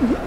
Mm-hmm.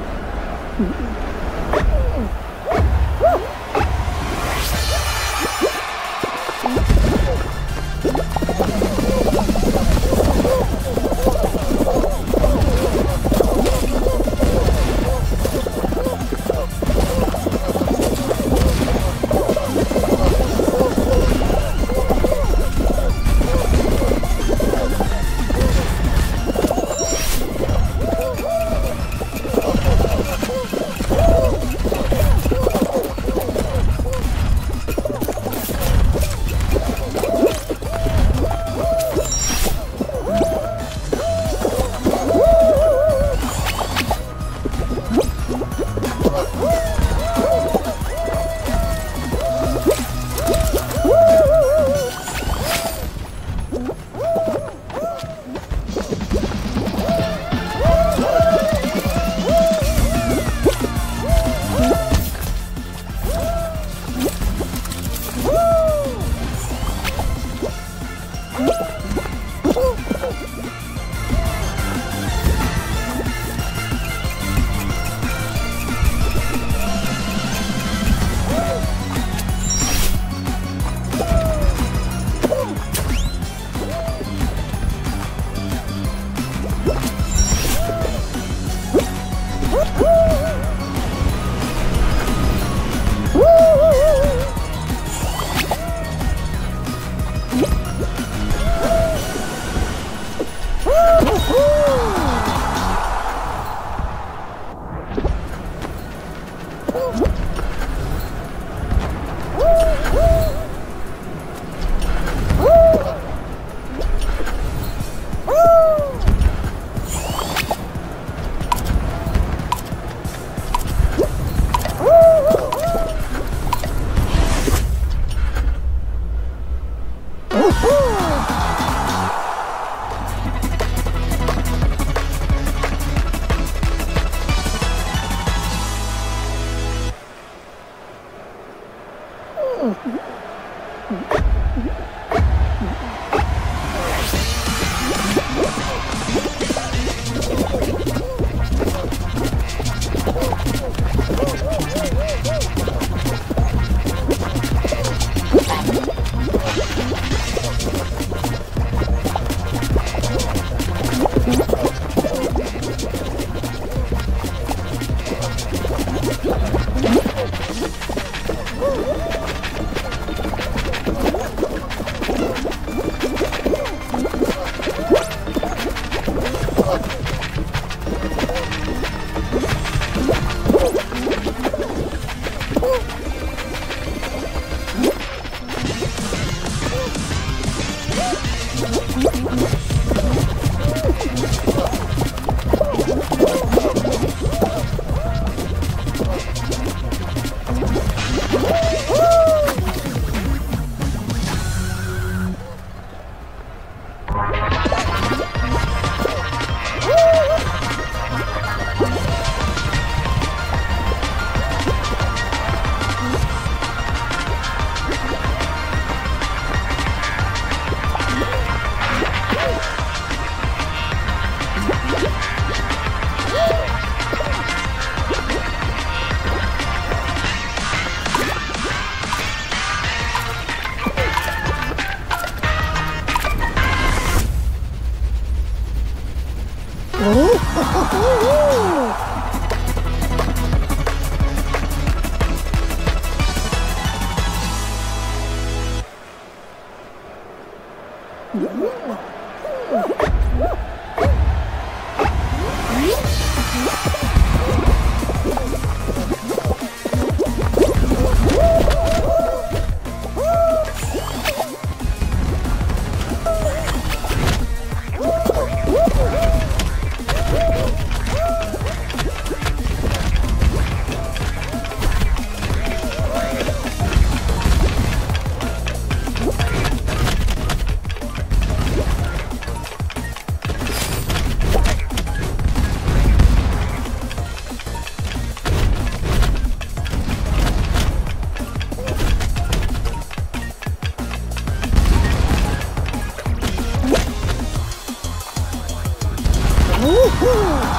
Woo! Woo!